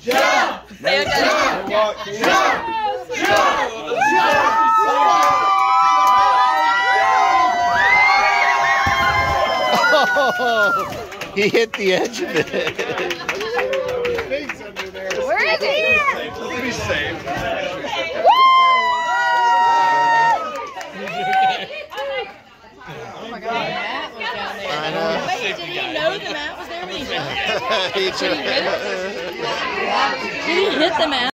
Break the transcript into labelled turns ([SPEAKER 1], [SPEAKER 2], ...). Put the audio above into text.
[SPEAKER 1] Jump!
[SPEAKER 2] Say it again.
[SPEAKER 1] Jump! Jump!
[SPEAKER 3] Oh, he hit the edge of it.
[SPEAKER 2] Where is he?
[SPEAKER 1] Pretty safe.
[SPEAKER 2] Oh my God, Matt was down there.
[SPEAKER 3] I know.
[SPEAKER 2] Wait, did he know the mat was there when he jumped? Did he hit the mat?